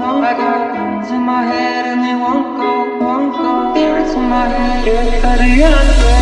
won't I got guns in my head and they won't go, won't go. It's in my head, yeah, at the end.